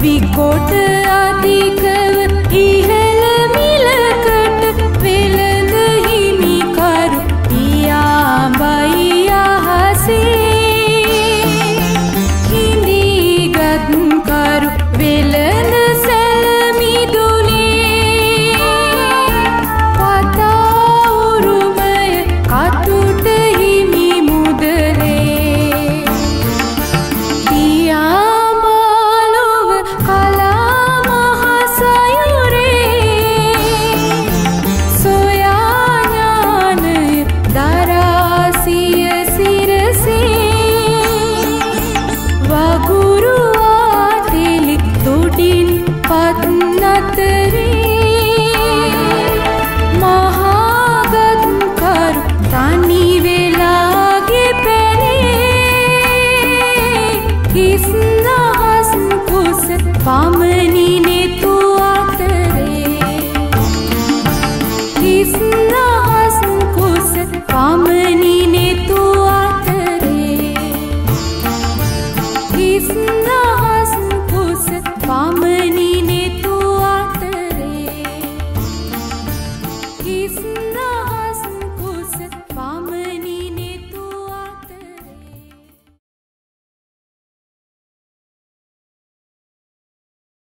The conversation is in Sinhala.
විකොට අධිකර